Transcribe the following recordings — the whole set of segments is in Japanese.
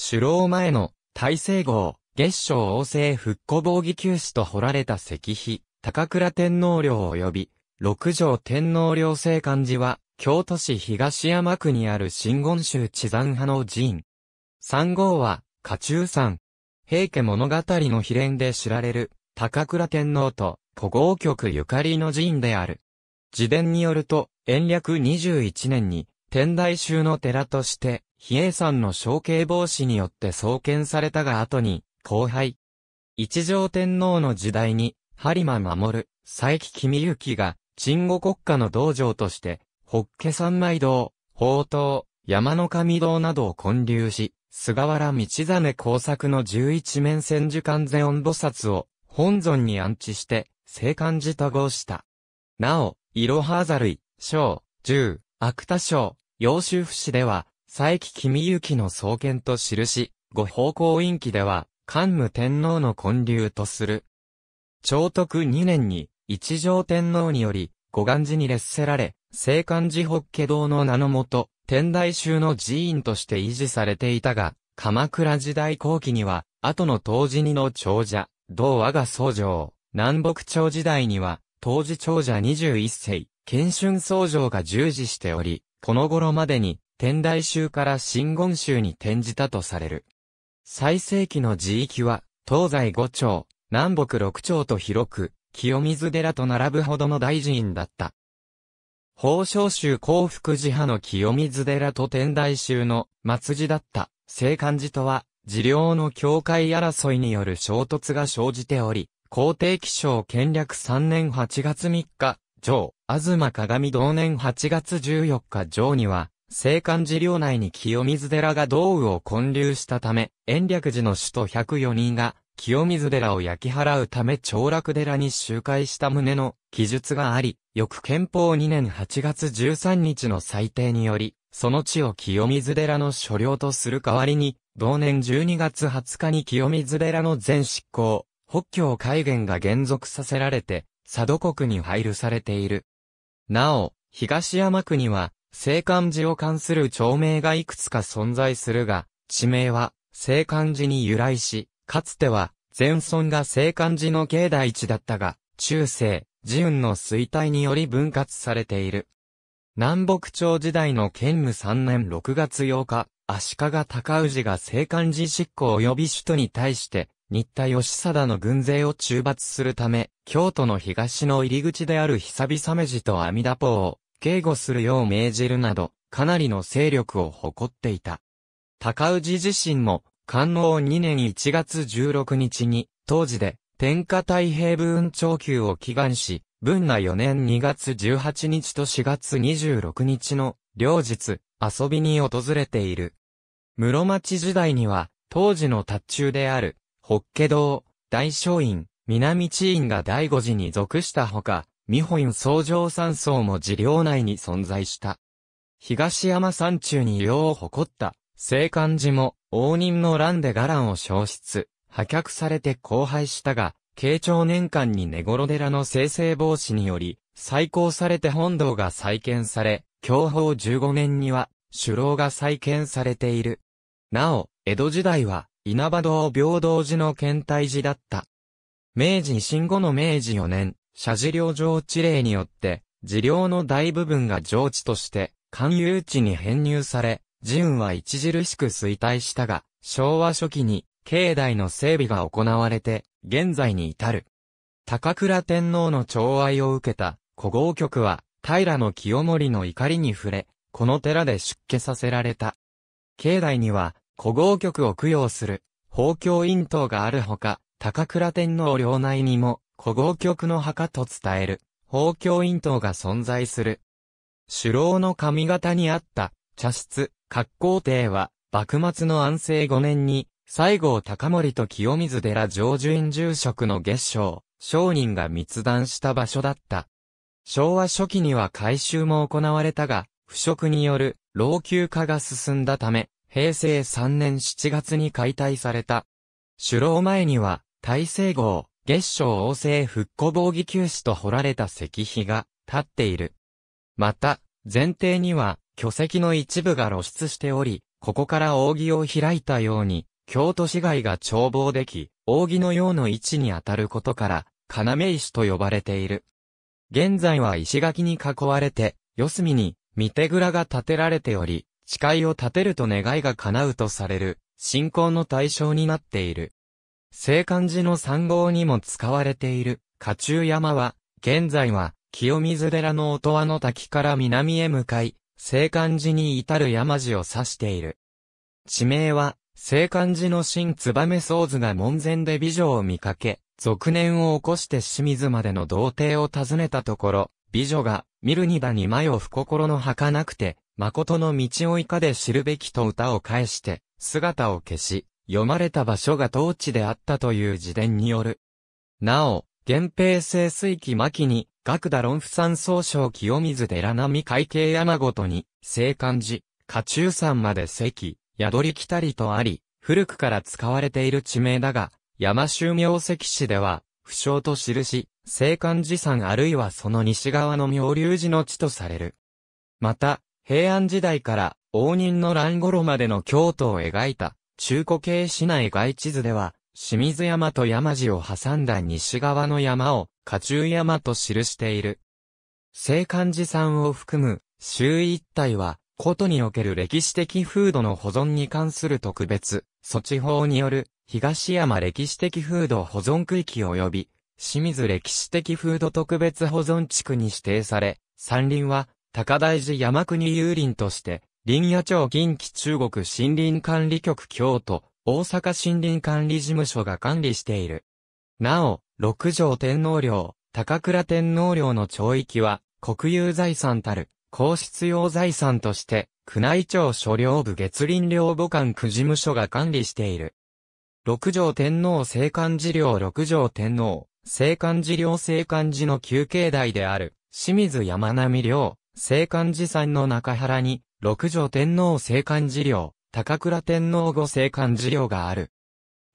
首楼前の大聖号、月章王政復古防儀宮司と彫られた石碑、高倉天皇陵及び、六条天皇陵聖漢寺は、京都市東山区にある真言宗地山派の寺院。三号は、家中山。平家物語の秘伝で知られる、高倉天皇と古豪局ゆかりの寺院である。自伝によると、延暦21年に、天台宗の寺として、比叡山の承継防止によって創建されたが後に、荒廃。一条天皇の時代に、播磨守、佐伯君行が、鎮護国家の道場として、ホッケ三枚堂、宝刀、山の神堂などを建立し、菅原道真工作の十一面千手観世音菩薩を本尊に安置して、聖観寺と号した。なお、いろはざるい、章、十、芥田章、洋州府市では、佐伯君行の創建と印、ご方向院記では、桓武天皇の建立とする。長徳二年に、一条天皇により、五願寺に列せられ、聖漢寺法華堂の名のもと、天台宗の寺院として維持されていたが、鎌倉時代後期には、後の当時二の長者、同我が宗城、南北朝時代には、当時長者21世、賢春宗城が従事しており、この頃までに、天台宗から真言宗に転じたとされる。最盛期の寺域は、東西五町、南北六町と広く、清水寺と並ぶほどの大寺院だった。宝生宗幸福寺派の清水寺と天台宗の末寺だった聖漢寺とは、寺領の境界争いによる衝突が生じており、皇帝気象建略3年8月3日、上、東鏡同年8月14日上には、聖漢寺領内に清水寺が道具を建立したため、延暦寺の首都104人が清水寺を焼き払うため長楽寺に集会した旨の記述があり、翌憲法2年8月13日の裁定により、その地を清水寺の所領とする代わりに、同年12月20日に清水寺の全執行、北京海原が減続させられて、佐渡国に配慮されている。なお、東山区には、聖漢寺を関する町名がいくつか存在するが、地名は、聖漢寺に由来し、かつては、前村が聖漢寺の境内地だったが、中世、寺運の衰退により分割されている。南北朝時代の建武3年6月8日、足利尊氏が聖漢寺執行及び首都に対して、新田義貞の軍勢を中罰するため、京都の東の入り口である久々目寺と阿弥陀ポを警護するよう命じるなど、かなりの勢力を誇っていた。高氏自身も、官能2年1月16日に、当時で、天下太平部運長級を祈願し、文が4年2月18日と4月26日の、両日、遊びに訪れている。室町時代には、当時の達中である、法華堂、大聖院、南地院が第五寺に属したほか、美保院総上山荘も寺領内に存在した。東山山中に領を誇った、聖漢寺も、応仁の乱で伽藍を消失、破却されて荒廃したが、慶長年間に根頃寺の生成防止により、再興されて本堂が再建され、享保15年には、首楼が再建されている。なお、江戸時代は、稲葉堂平等寺の検体寺だった。明治維新後の明治4年、社寺領上地令によって、寺領の大部分が上地として、官有地に編入され、寺運は著しく衰退したが、昭和初期に、境内の整備が行われて、現在に至る。高倉天皇の寵愛を受けた、古豪局は、平清盛の怒りに触れ、この寺で出家させられた。境内には、古豪局を供養する、法教院塔があるほか、高倉天皇領内にも、古豪局の墓と伝える、法教院塔が存在する。首楼の上方にあった、茶室、格好亭は、幕末の安政5年に、西郷隆盛と清水寺上樹院住職の月章、商人が密談した場所だった。昭和初期には改修も行われたが、腐食による老朽化が進んだため、平成3年7月に解体された。首楼前には、大聖号、月章王政復古防儀宮司と彫られた石碑が立っている。また、前提には、巨石の一部が露出しており、ここから扇を開いたように、京都市街が眺望でき、扇のようの位置にあたることから、要石と呼ばれている。現在は石垣に囲われて、四隅に、見手蔵が建てられており、誓いを立てると願いが叶うとされる、信仰の対象になっている。聖漢寺の三号にも使われている、甲中山は、現在は、清水寺の音羽の滝から南へ向かい、聖漢寺に至る山路を指している。地名は、聖漢寺の新燕宗図が門前で美女を見かけ、続年を起こして清水までの童貞を訪ねたところ、美女が、見るにだに前を不心の儚くて、誠の道をいかで知るべきと歌を返して、姿を消し、読まれた場所が当地であったという自伝による。なお、源平清水期末期に、学田論不参総称清水寺並海景山ごとに、聖漢寺、下中山まで関、宿り来たりとあり、古くから使われている地名だが、山州名石市では、不詳と印、聖漢寺山あるいはその西側の妙隆寺の地とされる。また、平安時代から応仁の乱頃までの京都を描いた中古系市内外地図では、清水山と山路を挟んだ西側の山を、下中山と記している。聖漢寺山を含む、周囲一帯は、ことにおける歴史的風土の保存に関する特別、措置法による、東山歴史的風土保存区域及び、清水歴史的風土特別保存地区に指定され、山林は、高大寺山国有林として、林野町近畿中国森林管理局京都、大阪森林管理事務所が管理している。なお、六条天皇陵、高倉天皇陵の町域は、国有財産たる、皇室用財産として、宮内庁所領部月林陵母官区事務所が管理している。六条天皇聖漢寺陵六条天皇、聖漢寺陵聖漢寺の旧境内である、清水山並陵、聖漢寺山の中原に、六条天皇聖漢寺陵、高倉天皇後聖漢寺領がある。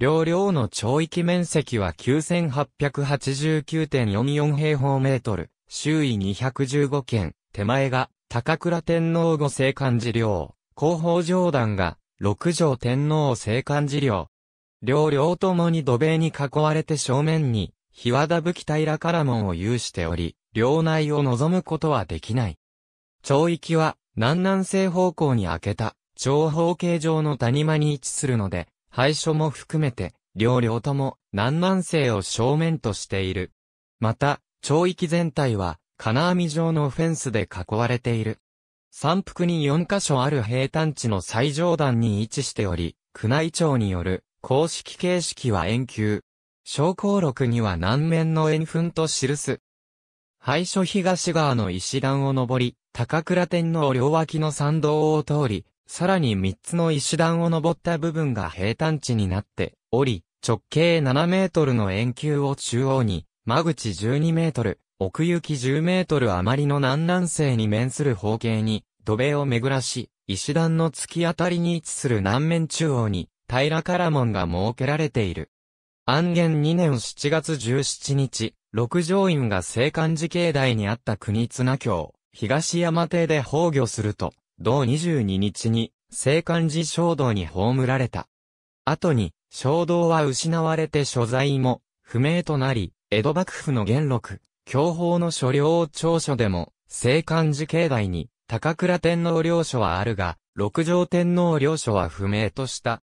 両領の町域面積は9889.44平方メートル、周囲215県、手前が高倉天皇後聖漢寺領、後方上段が六条天皇聖漢寺領。両領ともに土塀に囲われて正面に、日和田武器平から門を有しており、領内を望むことはできない。町域は南南西方向に開けた長方形状の谷間に位置するので、廃所も含めて、両両とも南南西を正面としている。また、町域全体は、金網状のフェンスで囲われている。山腹に4カ所ある平坦地の最上段に位置しており、宮内庁による公式形式は円球。昇降録には南面の円墳と記す。廃所東側の石段を登り、高倉天皇両脇の参道を通り、さらに3つの石段を登った部分が平坦地になっており、直径7メートルの円球を中央に、間口12メートル、奥行き10メートル余りの南南西に面する方形に、土塀を巡らし、石段の突き当たりに位置する南面中央に、平から門が設けられている。安元2年7月17日、六条院が聖漢寺境内にあった国綱京、東山邸で崩御すると、同22日に、聖漢寺衝動に葬られた。後に、衝動は失われて所在も、不明となり、江戸幕府の元禄、教法の所領長所でも、聖漢寺境内に、高倉天皇領所はあるが、六条天皇領所は不明とした。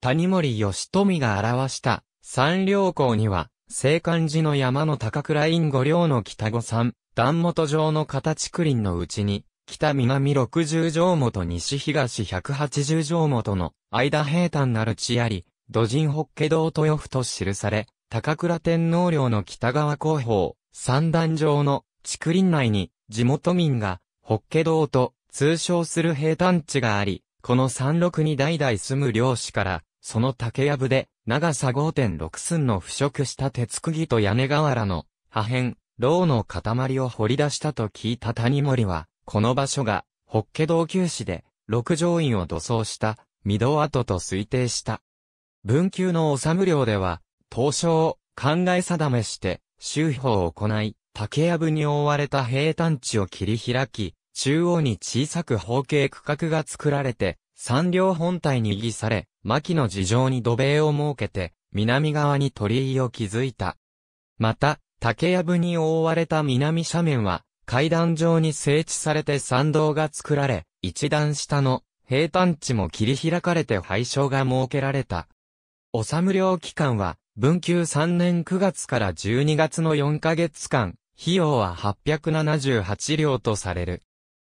谷森義富が表した三領港には、聖漢寺の山の高倉院五領の北五山、段元状の形区林のうちに、北南60条元西東180条元の間平坦なる地あり、土人北家道豊府と記され、高倉天皇陵の北側後方、三段状の竹林内に地元民が北家道と通称する平坦地があり、この山麓に代々住む漁師から、その竹やぶで長さ5.6寸の腐食した鉄釘と屋根瓦の破片、牢の塊を掘り出したと聞いた谷森は、この場所が、ホッケ道旧市で、六条院を土葬した、御堂跡と推定した。文久の治無領では、東証を考え定めして、修法を行い、竹やぶに覆われた平坦地を切り開き、中央に小さく方形区画が作られて、三両本体に移され、牧の事情に土塀を設けて、南側に鳥居を築いた。また、竹やぶに覆われた南斜面は、階段状に整地されて参道が作られ、一段下の平坦地も切り開かれて廃所が設けられた。おさむ領期間は、文久3年9月から12月の4ヶ月間、費用は878両とされる。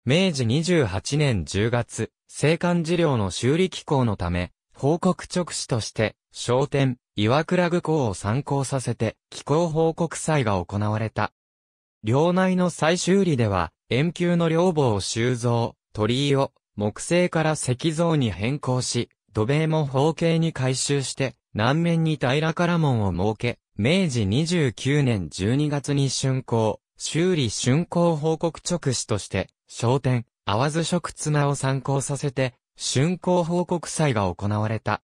明治28年10月、青函治療の修理機構のため、報告直使として、商店、岩倉具港を参考させて、機構報告祭が行われた。領内の再修理では、円球の両棒修造、鳥居を木製から石像に変更し、土塀も方形に改修して、南面に平から門を設け、明治29年12月に竣工、修理竣工報告直使として、商店、淡津食綱を参考させて、竣工報告祭が行われた。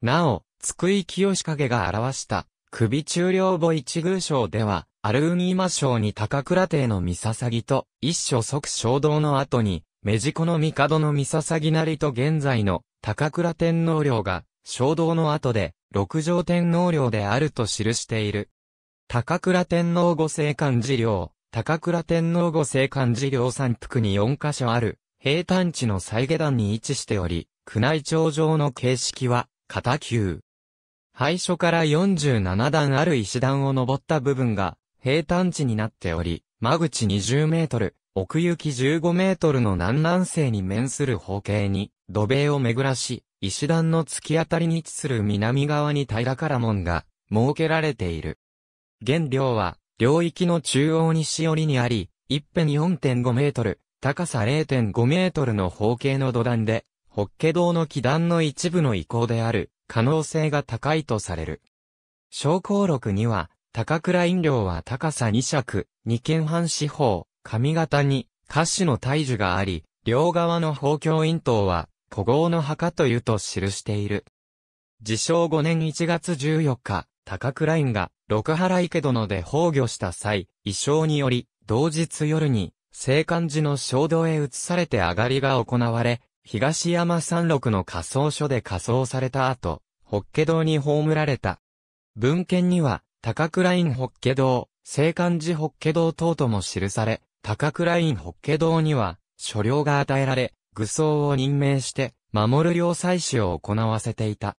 なお、津久井清影が表した、首中領母一宮賞では、アルウニーマ賞に高倉邸の三捧と、一所即衝動の後に、目子の帝の三捧なりと現在の高倉天皇陵が、衝動の後で、六条天皇陵であると記している。高倉天皇御聖官寺陵、高倉天皇御聖官寺陵山腹に4カ所ある、平坦地の再下段に位置しており、宮内庁上の形式は、片球。廃所から47段ある石段を登った部分が、平坦地になっており、間口20メートル、奥行き15メートルの南南西に面する方形に、土塀を巡らし、石段の突き当たりに位置する南側に平から門が、設けられている。現領は、領域の中央西寄りにあり、一辺4.5メートル、高さ0.5メートルの方形の土壇で、法華堂の基壇の一部の遺構である可能性が高いとされる。小項録には、高倉飲料は高さ2尺、二軒半四方、上型に歌詞の大樹があり、両側の方教院塔は古豪の墓というと記している。自称5年1月14日、高倉院が六原池殿で崩御した際、異象により、同日夜に、聖漢寺の衝動へ移されて上がりが行われ、東山山麓の仮装所で仮装された後、法華堂に葬られた。文献には、高倉院法華堂、聖漢寺法華堂等とも記され、高倉院法華堂には、所領が与えられ、愚僧を任命して、守る領祭祀を行わせていた。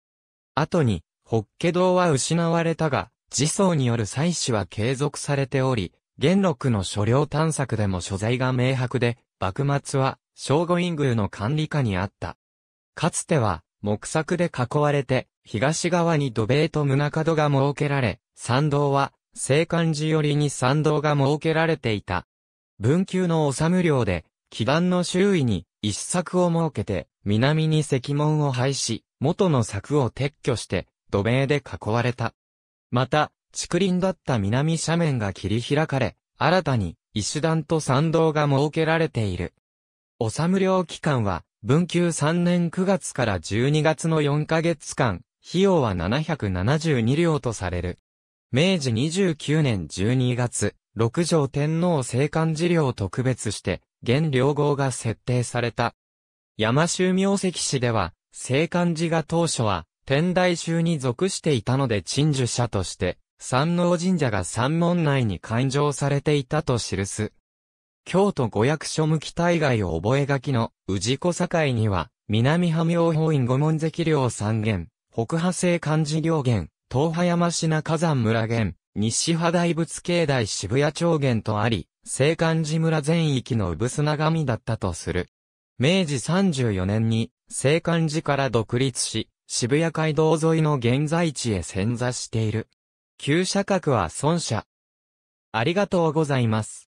後に、法華堂は失われたが、自僧による祭祀は継続されており、元禄の所領探索でも所在が明白で、幕末は、正午院宮の管理下にあった。かつては、木柵で囲われて、東側に土塀と胸角が設けられ、参道は、聖漢寺寄りに参道が設けられていた。文久の治む領で、基壇の周囲に一柵を設けて、南に石門を廃し、元の柵を撤去して、土塀で囲われた。また、竹林だった南斜面が切り開かれ、新たに石段と参道が設けられている。おさむ領期間は、文久3年9月から12月の4ヶ月間、費用は772両とされる。明治29年12月、六条天皇聖官寺領特別して、現領号が設定された。山州明石市では、聖官寺が当初は、天台宗に属していたので鎮守者として、山王神社が山門内に勘定されていたと記す。京都五役所向き大概を覚書の氏子境には、南派明法院御門関領三元、北派聖漢寺領元、東派山品火山村元、西派大仏境内渋谷町元とあり、聖漢寺村全域の産砂神だったとする。明治34年に、聖漢寺から独立し、渋谷街道沿いの現在地へ潜座している。旧社格は孫社。ありがとうございます。